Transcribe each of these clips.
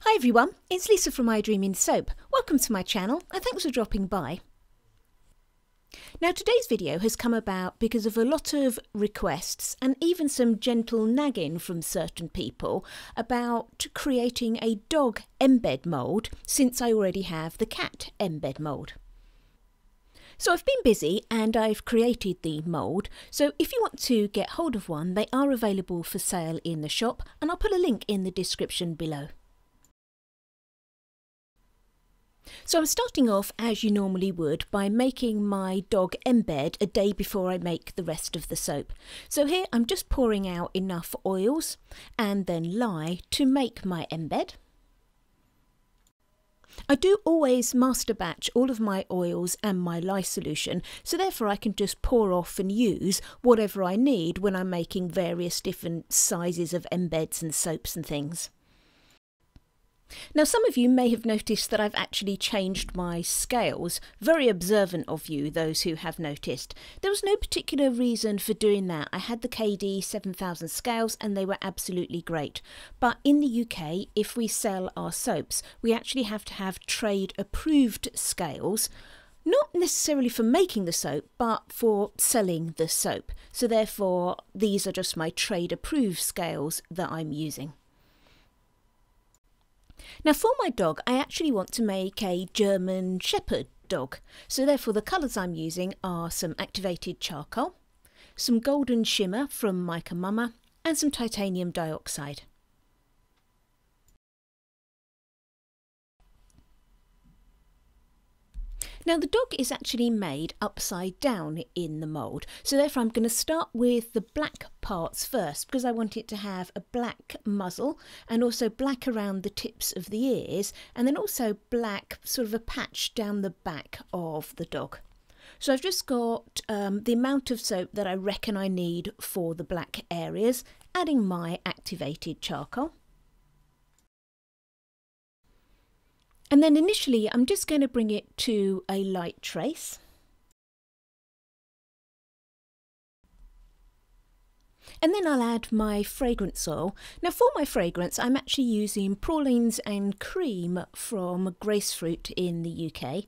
Hi everyone, it's Lisa from I Dream in Soap. Welcome to my channel and thanks for dropping by. Now today's video has come about because of a lot of requests and even some gentle nagging from certain people about creating a dog embed mould since I already have the cat embed mould. So I've been busy and I've created the mould. So if you want to get hold of one, they are available for sale in the shop and I'll put a link in the description below. So I'm starting off as you normally would by making my dog embed a day before I make the rest of the soap. So here I'm just pouring out enough oils and then lye to make my embed. I do always master batch all of my oils and my lye solution, so therefore I can just pour off and use whatever I need when I'm making various different sizes of embeds and soaps and things. Now, some of you may have noticed that I've actually changed my scales. Very observant of you, those who have noticed. There was no particular reason for doing that. I had the KD 7000 scales and they were absolutely great. But in the UK, if we sell our soaps, we actually have to have trade approved scales not necessarily for making the soap, but for selling the soap. So, therefore, these are just my trade approved scales that I'm using. Now for my dog, I actually want to make a German Shepherd dog. So therefore the colours I'm using are some activated charcoal, some golden shimmer from Mica Mama and some titanium dioxide. Now the dog is actually made upside down in the mould, so therefore I'm going to start with the black parts first because I want it to have a black muzzle and also black around the tips of the ears and then also black sort of a patch down the back of the dog. So I've just got um, the amount of soap that I reckon I need for the black areas, adding my activated charcoal. And then initially I'm just going to bring it to a light trace. And then I'll add my fragrance oil. Now for my fragrance I'm actually using pralines and cream from Gracefruit in the UK.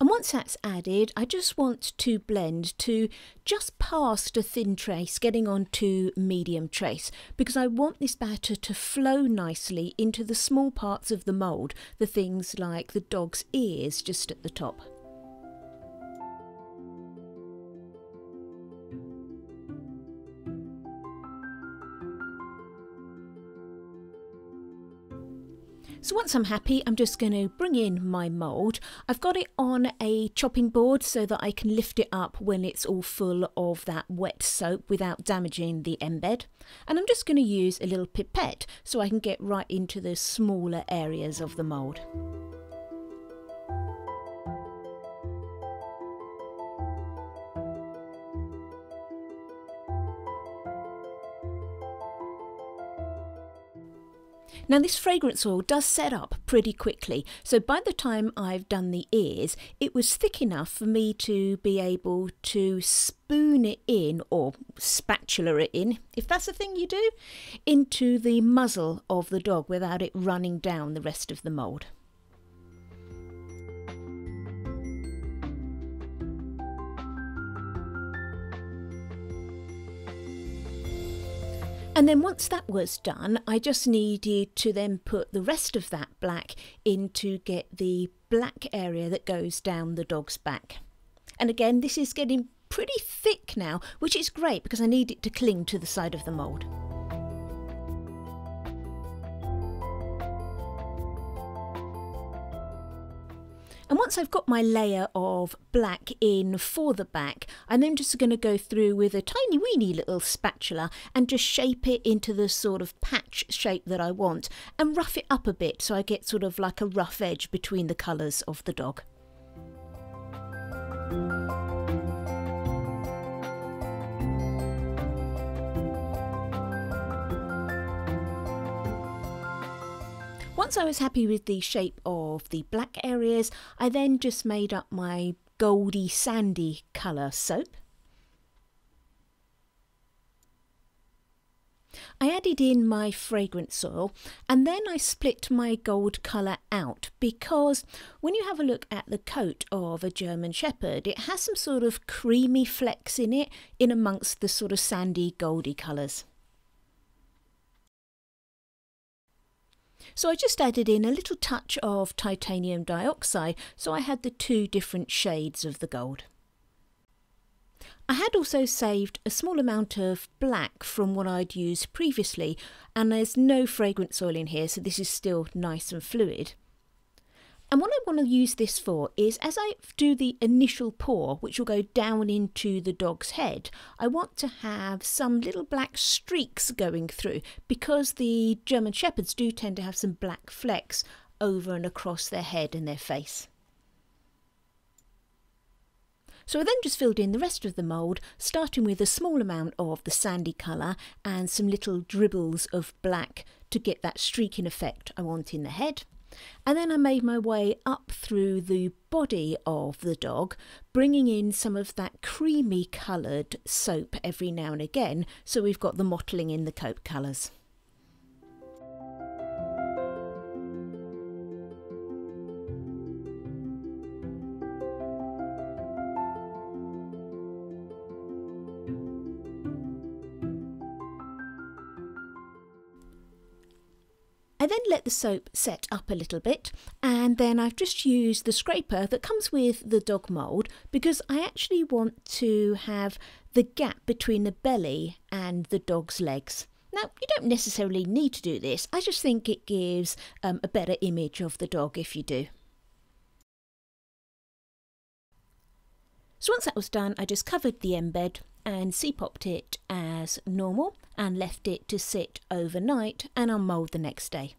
And once that's added, I just want to blend to just past a thin trace, getting on to medium trace, because I want this batter to flow nicely into the small parts of the mould, the things like the dog's ears just at the top. So once I'm happy, I'm just going to bring in my mould. I've got it on a chopping board so that I can lift it up when it's all full of that wet soap without damaging the embed. And I'm just going to use a little pipette so I can get right into the smaller areas of the mould. Now this fragrance oil does set up pretty quickly, so by the time I've done the ears, it was thick enough for me to be able to spoon it in, or spatula it in, if that's a thing you do, into the muzzle of the dog without it running down the rest of the mould. And then once that was done, I just needed to then put the rest of that black in to get the black area that goes down the dog's back. And again, this is getting pretty thick now, which is great because I need it to cling to the side of the mould. And once I've got my layer of black in for the back, I'm then just going to go through with a tiny weeny little spatula and just shape it into the sort of patch shape that I want and rough it up a bit so I get sort of like a rough edge between the colours of the dog. Once I was happy with the shape of the black areas, I then just made up my goldy sandy colour soap. I added in my fragrance oil and then I split my gold colour out because when you have a look at the coat of a German Shepherd, it has some sort of creamy flecks in it in amongst the sort of sandy goldy colours. So I just added in a little touch of titanium dioxide so I had the two different shades of the gold. I had also saved a small amount of black from what I'd used previously and there's no fragrance oil in here so this is still nice and fluid. And what I want to use this for is as I do the initial pour, which will go down into the dog's head, I want to have some little black streaks going through because the German Shepherds do tend to have some black flecks over and across their head and their face. So I then just filled in the rest of the mould, starting with a small amount of the sandy colour and some little dribbles of black to get that streaking effect I want in the head. And then I made my way up through the body of the dog, bringing in some of that creamy coloured soap every now and again, so we've got the mottling in the coat colours. Then let the soap set up a little bit and then I've just used the scraper that comes with the dog mould because I actually want to have the gap between the belly and the dog's legs. Now, you don't necessarily need to do this, I just think it gives um, a better image of the dog if you do. So once that was done, I just covered the embed and C-popped it as normal and left it to sit overnight and I'll the next day.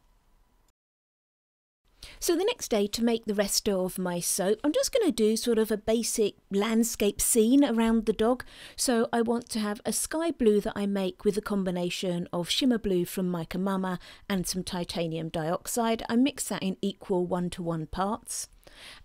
So the next day to make the rest of my soap, I'm just going to do sort of a basic landscape scene around the dog. So I want to have a sky blue that I make with a combination of shimmer blue from Mica Mama and some titanium dioxide. I mix that in equal one-to-one -one parts.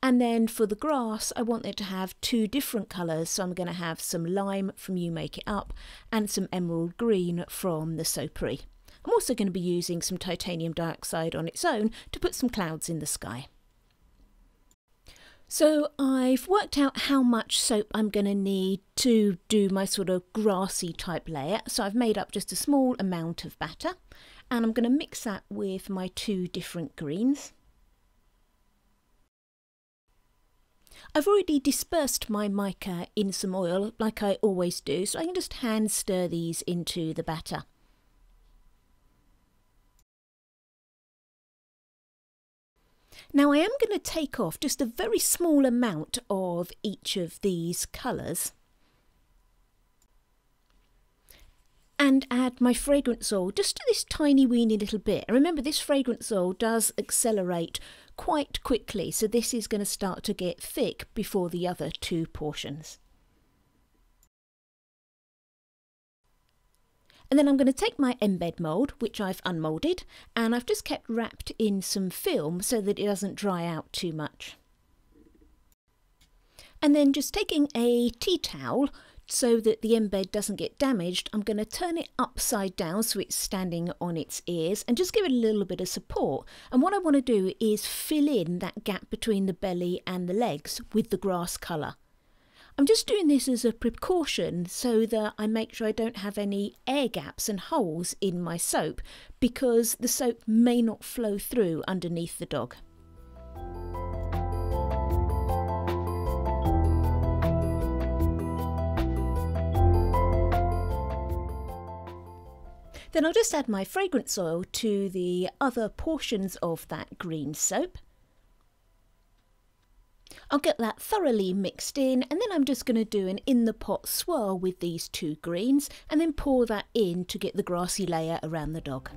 And then for the grass, I want it to have two different colours. So I'm going to have some lime from You Make It Up and some emerald green from the Soapery. I'm also going to be using some titanium dioxide on its own to put some clouds in the sky. So I've worked out how much soap I'm going to need to do my sort of grassy type layer. So I've made up just a small amount of batter and I'm going to mix that with my two different greens. I've already dispersed my mica in some oil like I always do so I can just hand stir these into the batter. Now I am going to take off just a very small amount of each of these colours and add my fragrance oil just to this tiny weeny little bit. And remember this fragrance oil does accelerate quite quickly, so this is going to start to get thick before the other two portions. And then I'm going to take my embed mould, which I've unmoulded, and I've just kept wrapped in some film so that it doesn't dry out too much. And then just taking a tea towel so that the embed doesn't get damaged, I'm going to turn it upside down so it's standing on its ears and just give it a little bit of support. And what I want to do is fill in that gap between the belly and the legs with the grass colour. I'm just doing this as a precaution so that I make sure I don't have any air gaps and holes in my soap because the soap may not flow through underneath the dog. Then I'll just add my fragrance oil to the other portions of that green soap. I'll get that thoroughly mixed in and then I'm just going to do an in the pot swirl with these two greens and then pour that in to get the grassy layer around the dog.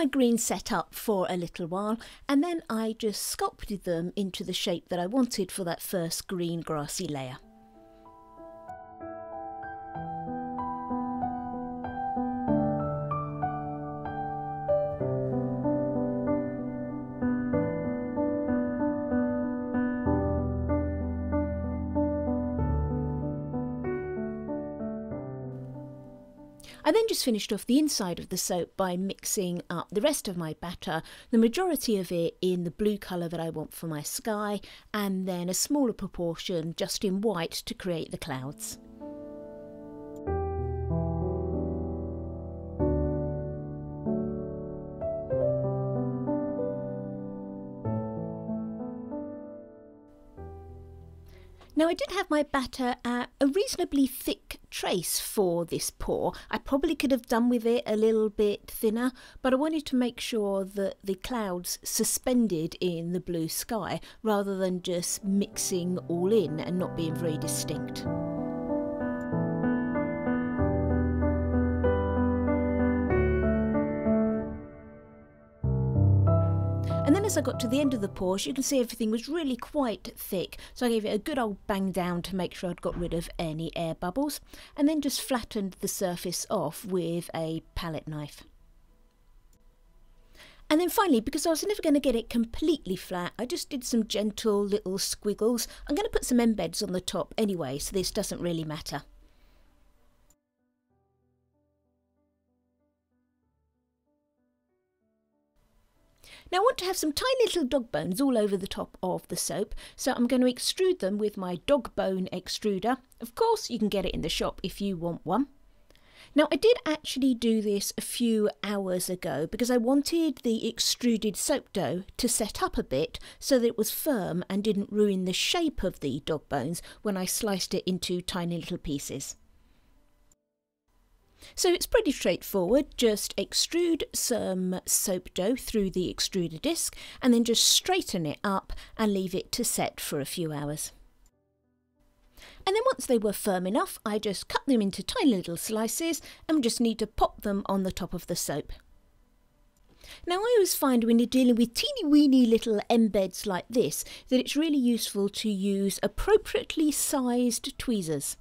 My greens set up for a little while and then I just sculpted them into the shape that I wanted for that first green grassy layer. I then just finished off the inside of the soap by mixing up the rest of my batter, the majority of it in the blue colour that I want for my sky, and then a smaller proportion just in white to create the clouds. Now I did have my batter at a reasonably thick trace for this pour. I probably could have done with it a little bit thinner, but I wanted to make sure that the clouds suspended in the blue sky rather than just mixing all in and not being very distinct. As I got to the end of the Porsche, you can see everything was really quite thick. So I gave it a good old bang down to make sure I'd got rid of any air bubbles. And then just flattened the surface off with a palette knife. And then finally, because I was never going to get it completely flat, I just did some gentle little squiggles. I'm going to put some embeds on the top anyway, so this doesn't really matter. Now I want to have some tiny little dog bones all over the top of the soap, so I'm going to extrude them with my dog bone extruder. Of course, you can get it in the shop if you want one. Now I did actually do this a few hours ago because I wanted the extruded soap dough to set up a bit so that it was firm and didn't ruin the shape of the dog bones when I sliced it into tiny little pieces. So it's pretty straightforward, just extrude some soap dough through the extruder disc and then just straighten it up and leave it to set for a few hours. And then once they were firm enough, I just cut them into tiny little slices and just need to pop them on the top of the soap. Now I always find when you're dealing with teeny weeny little embeds like this that it's really useful to use appropriately sized tweezers.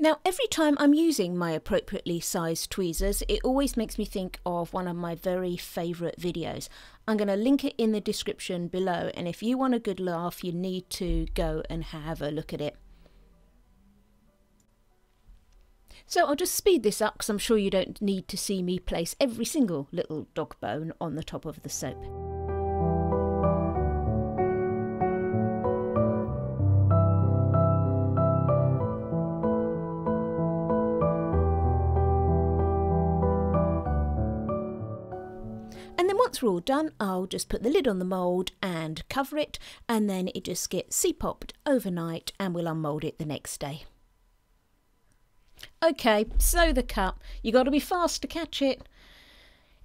Now, every time I'm using my appropriately sized tweezers, it always makes me think of one of my very favourite videos. I'm going to link it in the description below, and if you want a good laugh, you need to go and have a look at it. So I'll just speed this up because I'm sure you don't need to see me place every single little dog bone on the top of the soap. Once we're all done, I'll just put the lid on the mould and cover it, and then it just gets C-popped overnight and we'll unmould it the next day. Okay, so the cup. You got to be fast to catch it.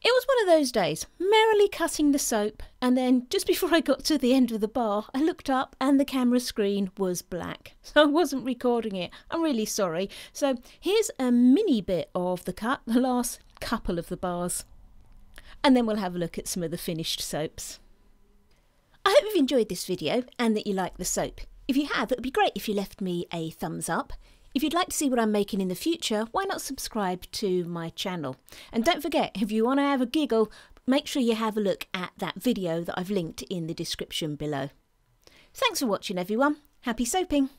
It was one of those days, merrily cutting the soap, and then just before I got to the end of the bar, I looked up and the camera screen was black. So I wasn't recording it. I'm really sorry. So here's a mini bit of the cut, the last couple of the bars and then we'll have a look at some of the finished soaps. I hope you've enjoyed this video and that you like the soap. If you have, it would be great if you left me a thumbs up. If you'd like to see what I'm making in the future, why not subscribe to my channel? And don't forget, if you want to have a giggle, make sure you have a look at that video that I've linked in the description below. Thanks for watching everyone. Happy soaping!